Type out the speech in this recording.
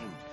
嗯